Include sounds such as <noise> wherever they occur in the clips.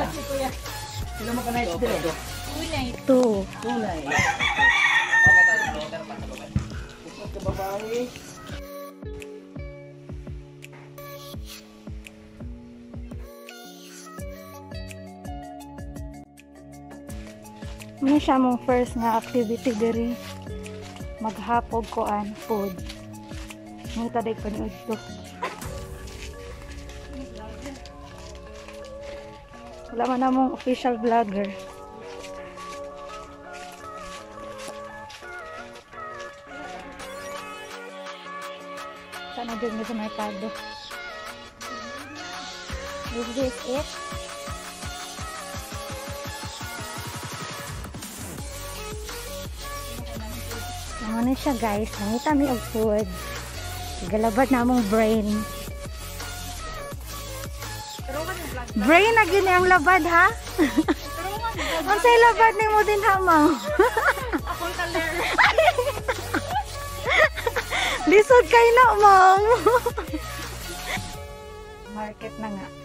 Lalat si kuya. Sino mo ka nice dire? Unay. Two. Tunay. Upat ka babae. Ano siya mong first nga activity diri? Maghapog ko an food. Mo taday paniud to. Wala man namong official vlogger. Sana din mo sa merkado. Is this it? Ano siya guys, nangita mi og food. Galabad na mong brain. Brain na gini ang labad ha? Ang say labad ni mo din hamaw. Akong kaler. Lisod kay na ma'am. Market na nga.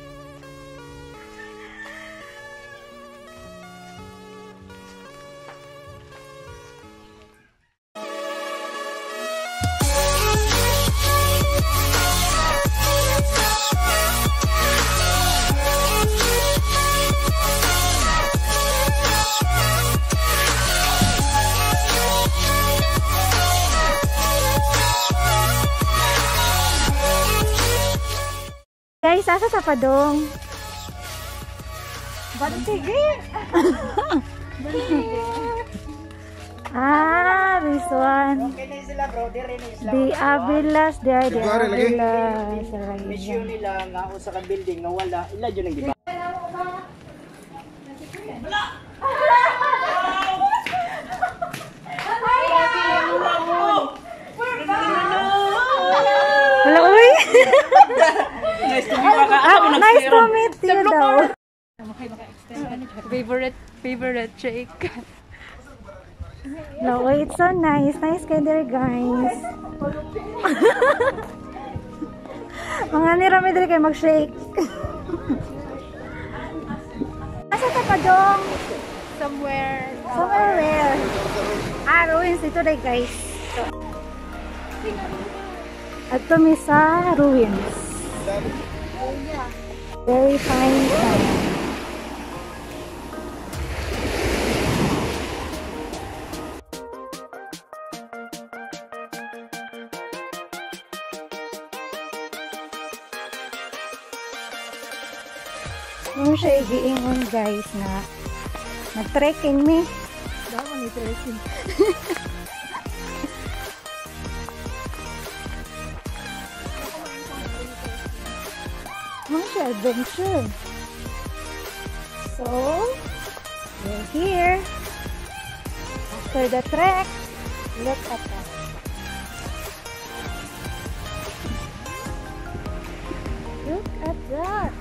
Guys, asa sa padong? Bantige! <laughs> ah, this one. Okay sila bro, dire ni sila. The Avilas, there, the. Avilas. Mission nila nga usa ka building nga wala, ila jud ang giba. Hello, uy! <laughs> Nice to meet ka. Ah, nice to meet you daw. Favorite, favorite shake. Uy, it's so nice. Nice kayo there, guys. <laughs> Mga nirami diri kayo mag-shake. Asa sa padong? Somewhere. Somewhere where? Ah, ruins ito day guys. Ito mi sa ruins. Very fine time. Ano siya igiingon guys na nag-trekking mi. Dapat ni trekking. <laughs> Siya adventure. So, we're here. After the trek, look at that. Look at that.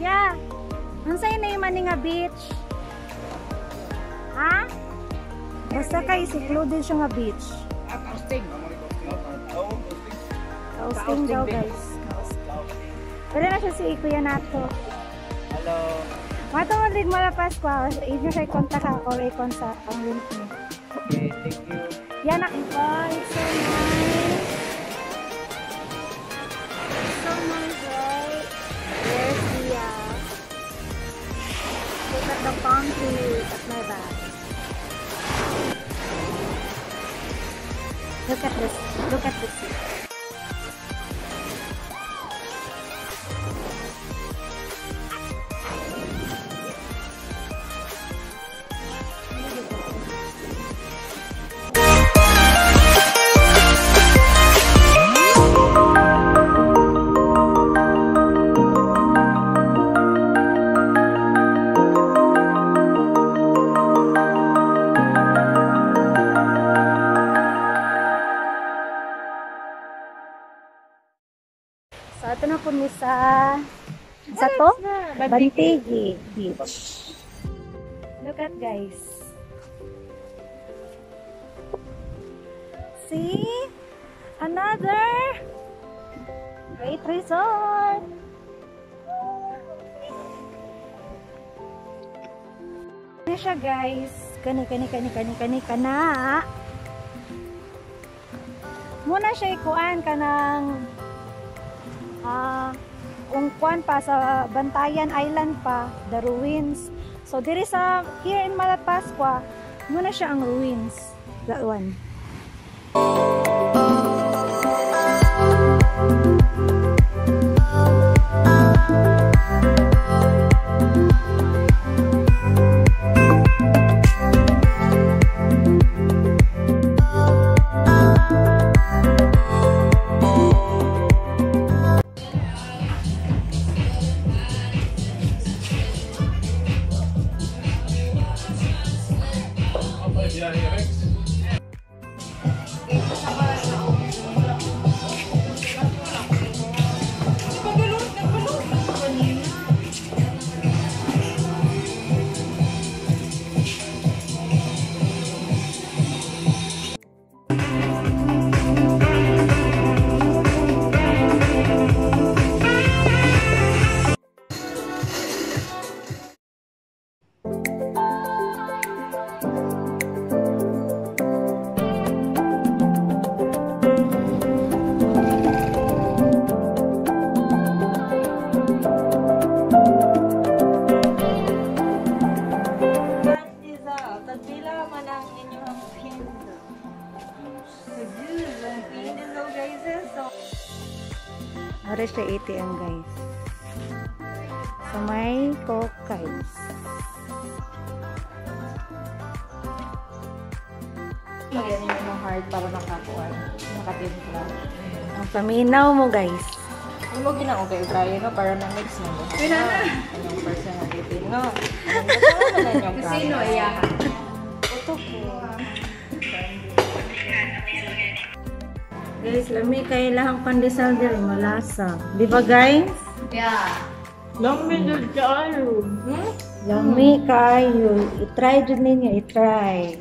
Yeah. Unsay na yung nga beach? Ha? Basta kay secluded siya nga beach. At hosting. Kausting daw guys. Pero na siya si Kuya Nato. Hello. Mato mo rin mula Pasqua. If you say kontak ka or ikon sa ang link niya. Okay, thank you. Yan ang oh, it's so nice. It's so nice, right? There's the, uh, look at the palm trees at my back. よかったです。よかったです。Sa sa to? Bantigi Beach. Look at guys. see another great resort. Ano siya guys? Kani, kani, kani, kani, kani, kana. Muna siya ikuan ka ng ah, ungkwan pa sa Bantayan Island pa, the ruins. So, diri sa, here in Malapascua, muna siya ang ruins. That one. Yeah. Guys. So, siya ATM guys. Sa may Kokays. Lagyan niyo ng heart para makakuha. Makatimpla. Ang paminaw mo guys. Ano mo ginaugay tayo, no? Para na-mix mo. Pina na. Anong person ang ipin, no? Anong kasama na niyong Sino iya? Ito po. Guys, lami kay lahang pandesal diri malasa. Di ba guys? Lang medyo dyan. Hmm? Lami kayo. I-try dyan ninyo, i-try.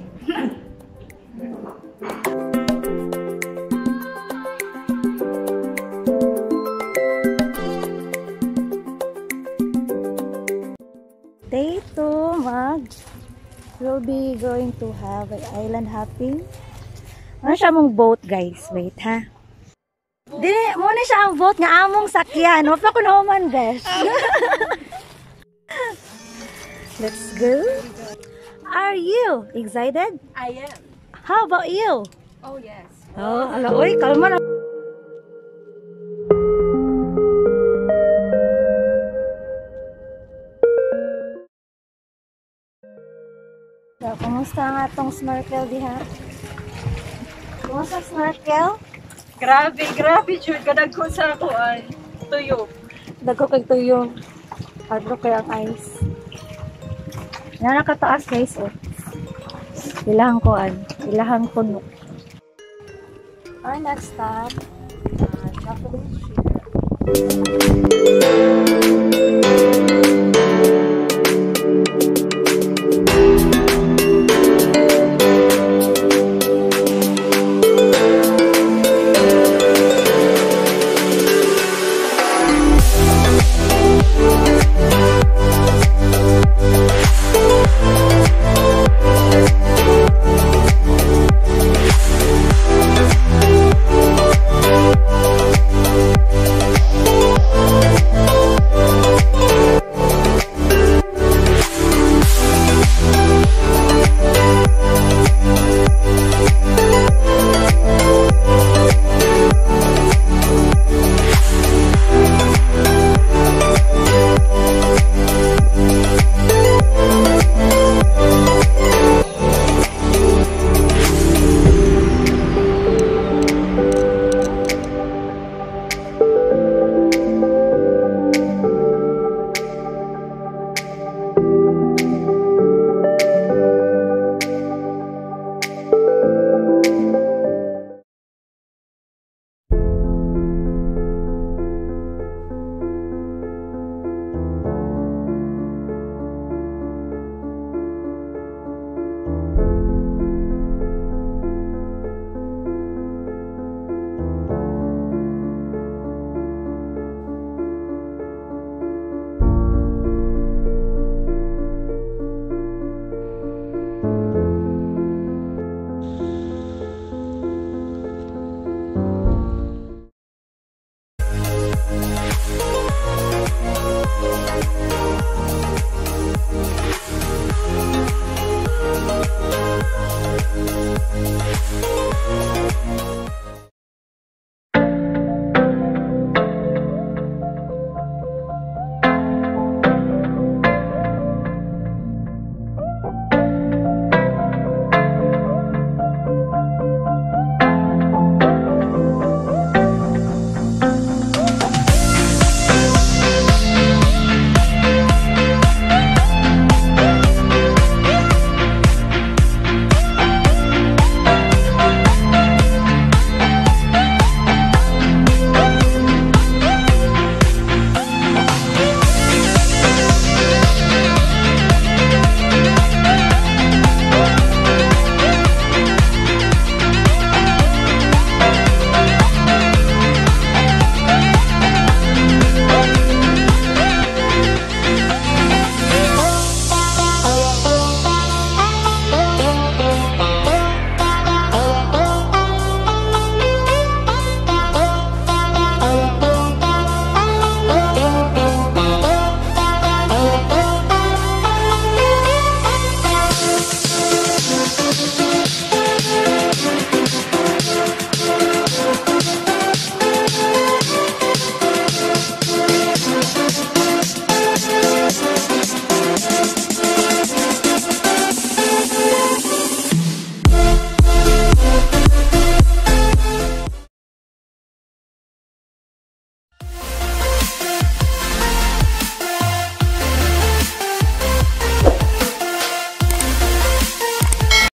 Day 2, mag we'll be going to have an island hopping. Ano siya mong boat, guys? Wait, ha? Dili, muna siya ang boat nga among sakyan. Huwag na ko naman, guys. <laughs> Let's go. Are you excited? I am. How about you? Oh, yes. Oh, ala, uy, kalma na. So, kumusta ang atong snorkel diha? Kumusta ang snorkel? Grabe, grabe, Jude. Kadag ko sa kuan. Tuyo. Dago kay tuyo. Adlo kay ang ice. Yan nakataas guys, oh. Ilahang kuan, ilahang puno. Our next stop, uh, Sugar.